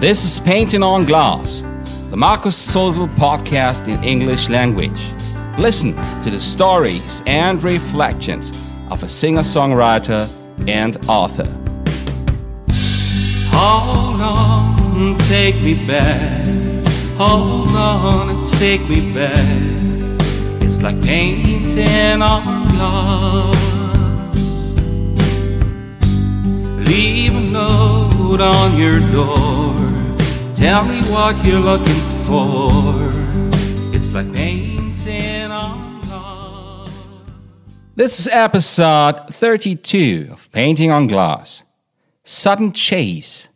This is Painting on Glass, the Markus Zosel podcast in English language. Listen to the stories and reflections of a singer songwriter and author. Hold on, take me back. Hold on take me back. It's like painting on glass. Leave a note on your door. Tell me what you're looking for. It's like painting on glass. This is episode 32 of Painting on Glass. Sudden Chase,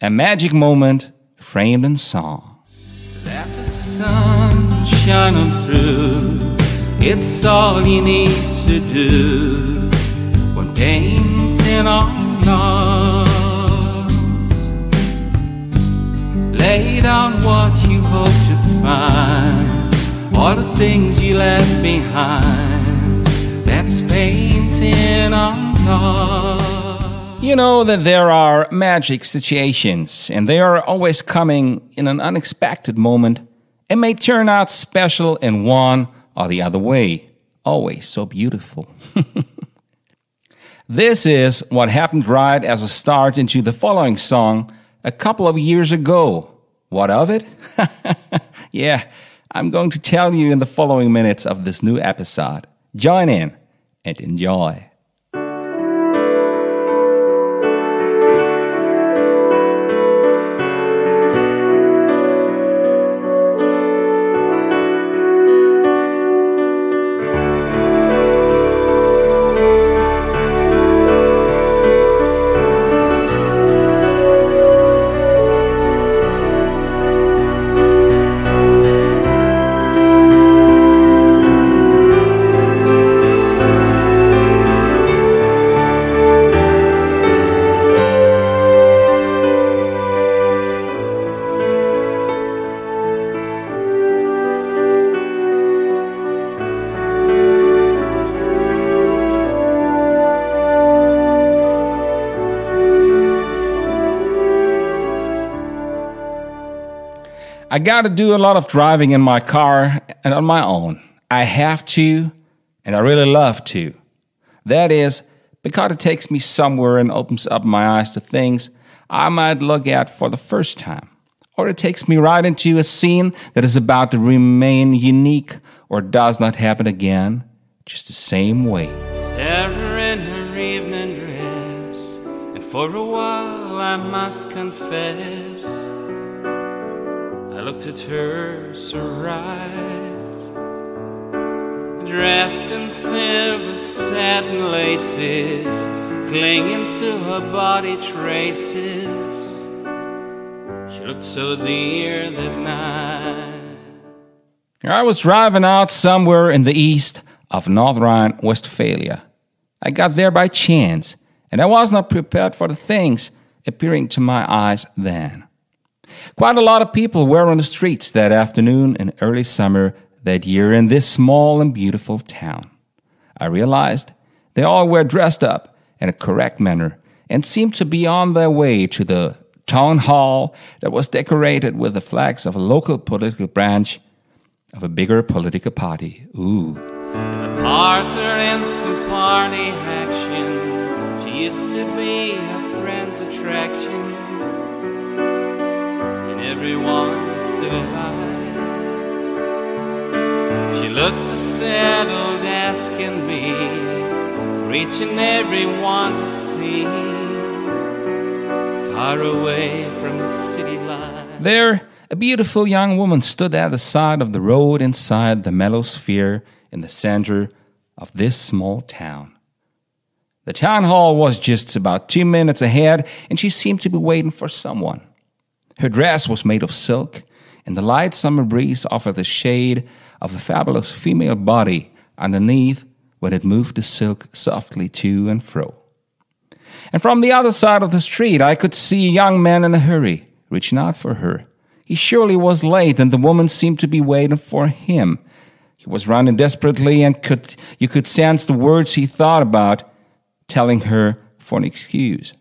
a magic moment framed in song. Let the sun shine on through. It's all you need to do when painting on glass. What you hope to find, all the things you left behind. That's painting on. You know that there are magic situations, and they are always coming in an unexpected moment. It may turn out special in one or the other way. Always so beautiful. this is what happened right as a start into the following song a couple of years ago. What of it? yeah, I'm going to tell you in the following minutes of this new episode. Join in and enjoy. I got to do a lot of driving in my car and on my own. I have to, and I really love to. That is, because it takes me somewhere and opens up my eyes to things I might look at for the first time. Or it takes me right into a scene that is about to remain unique or does not happen again, just the same way. Sarah in her evening dress, and for a while I must confess, I looked at her surprised, dressed in silver satin laces, clinging to her body traces. She looked so dear that night. I was driving out somewhere in the east of North Rhine Westphalia. I got there by chance, and I was not prepared for the things appearing to my eyes then. Quite a lot of people were on the streets that afternoon in early summer that year in this small and beautiful town. I realized they all were dressed up in a correct manner and seemed to be on their way to the town hall that was decorated with the flags of a local political branch of a bigger political party. Ooh. There's a partner in some party action. She used to be everyone stood alive. She looked so settled, asking me, reaching everyone to see. Far away from the city life. There, a beautiful young woman stood at the side of the road inside the mellow sphere in the center of this small town. The town hall was just about two minutes ahead, and she seemed to be waiting for someone. Her dress was made of silk, and the light summer breeze offered the shade of a fabulous female body underneath when it moved the silk softly to and fro. And from the other side of the street, I could see a young man in a hurry, reaching out for her. He surely was late, and the woman seemed to be waiting for him. He was running desperately, and could you could sense the words he thought about, telling her for an excuse,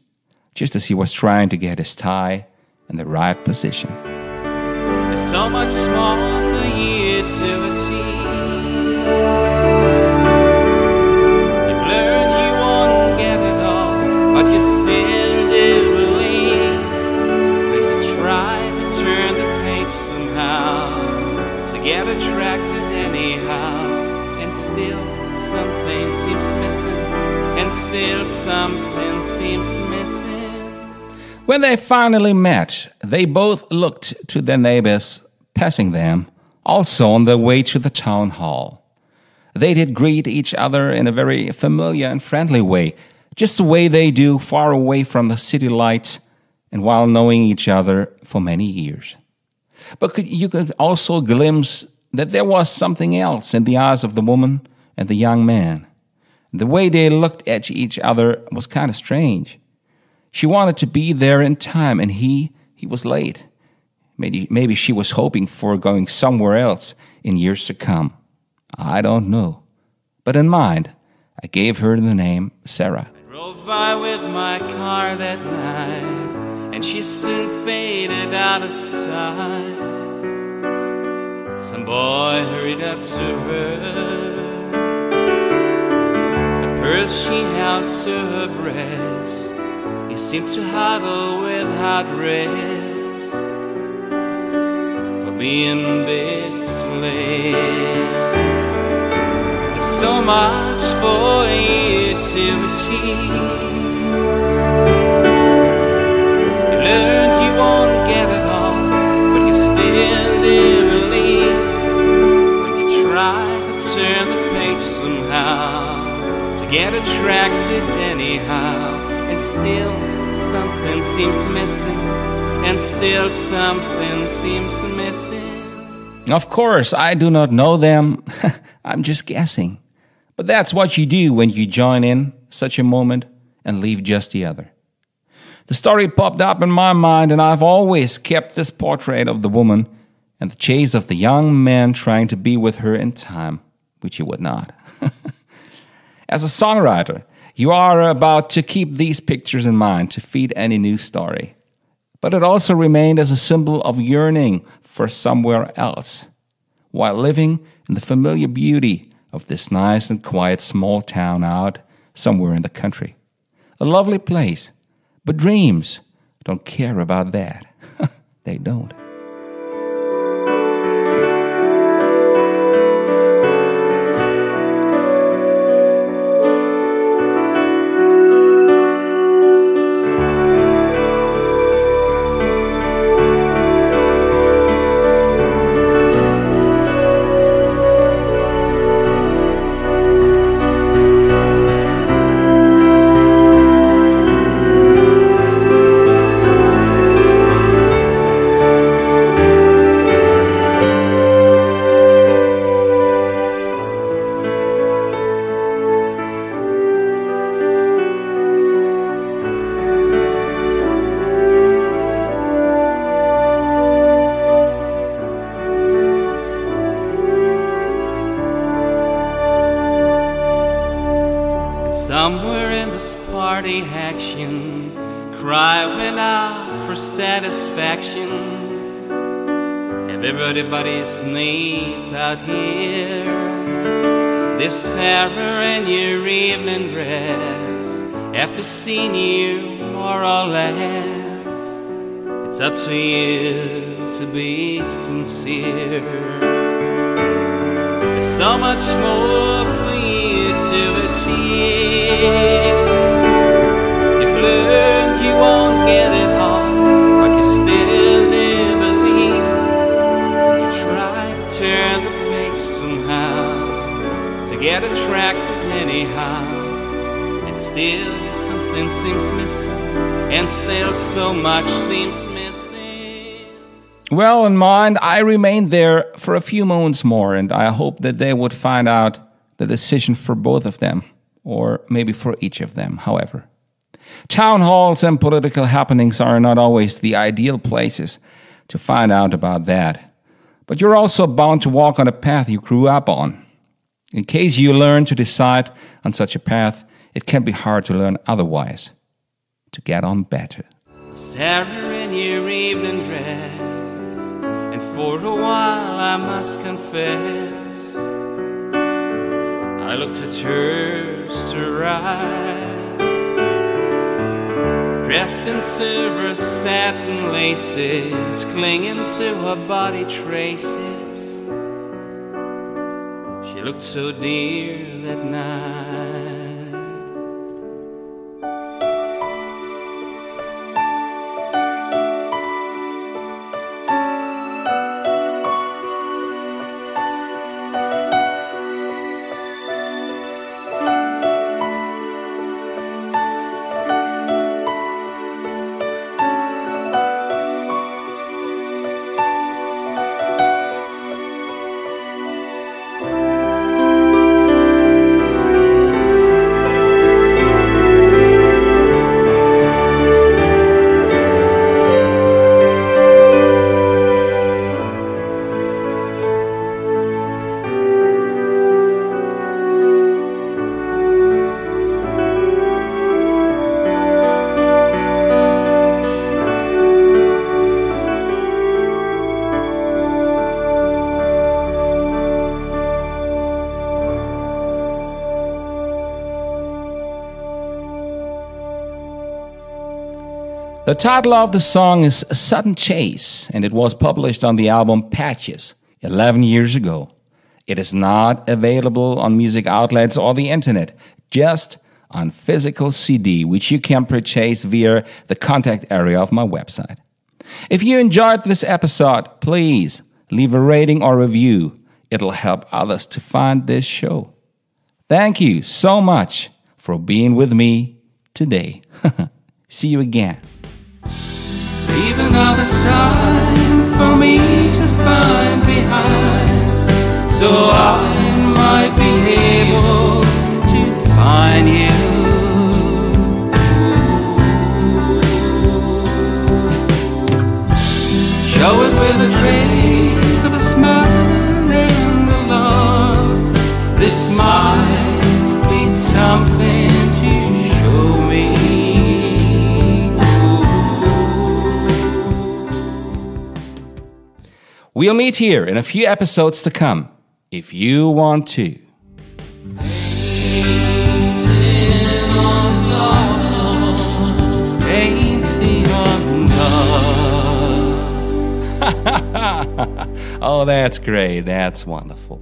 just as he was trying to get his tie in the right position. So much for you to achieve. You've learned you won't get it all, but you still do believe. You try to turn the page somehow, to get attracted anyhow, and still something seems missing, and still something seems. When they finally met, they both looked to their neighbors passing them, also on their way to the town hall. They did greet each other in a very familiar and friendly way, just the way they do far away from the city lights and while knowing each other for many years. But could, you could also glimpse that there was something else in the eyes of the woman and the young man. The way they looked at each other was kind of strange. She wanted to be there in time, and he, he was late. Maybe, maybe she was hoping for going somewhere else in years to come. I don't know. But in mind, I gave her the name Sarah. I drove by with my car that night, and she soon faded out of sight. Some boy hurried up to her. The purse she held to her breast, he seem to huddle without rest. For being too late. There's so much for you to achieve. You learned you won't get it all, but you still. When you try to turn the page somehow, to get attracted anyhow, and still something seems missing, and still something seems missing. Of course, I do not know them. I'm just guessing. But that's what you do when you join in such a moment and leave just the other. The story popped up in my mind, and I've always kept this portrait of the woman and the chase of the young man trying to be with her in time, which he would not. As a songwriter, you are about to keep these pictures in mind to feed any new story. But it also remained as a symbol of yearning for somewhere else, while living in the familiar beauty of this nice and quiet small town out somewhere in the country. A lovely place, but dreams don't care about that. they don't. Satisfaction. Everybody's needs out here. This Sarah in your evening dress, after seeing you more or less, it's up to you to be sincere. There's so much more for you to achieve. Turn the page somehow to get attracted anyhow, and still something seems missing, and still so much seems missing. Well, in mind, I remained there for a few moments more, and I hoped that they would find out the decision for both of them, or maybe for each of them, however. Town halls and political happenings are not always the ideal places to find out about that, but you're also bound to walk on a path you grew up on. In case you learn to decide on such a path, it can be hard to learn otherwise, to get on better. terror in your evening dress. And for a while, I must confess, I looked at her surprised. Dressed in silver satin laces, clinging to her body traces. She looked so dear that night. The title of the song is A Sudden Chase, and it was published on the album Patches 11 years ago. It is not available on music outlets or the internet, just on physical CD, which you can purchase via the contact area of my website. If you enjoyed this episode, please leave a rating or review. It'll help others to find this show. Thank you so much for being with me today. See you again. Leave another sign for me to find behind, so I might be able to find you. We'll meet here in a few episodes to come, if you want to. Oh, that's great. That's wonderful.